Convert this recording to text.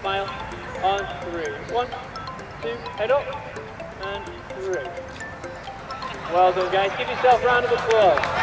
smile on through. One, two, head up, and three. Well done guys, give yourself a round of applause.